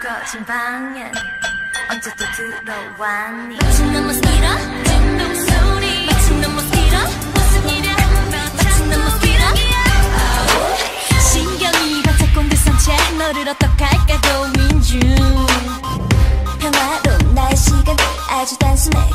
꺼진 방엔 언제 또 들어왔니? 마침 너무 길어 진동 소리. 마침 너무 길어 무슨 일이야? 마침 너무 길어 신경이 바짝 꼰대 선체 너를 어떡할까 고민 중 평화로운 나의 시간. 아주 단순해.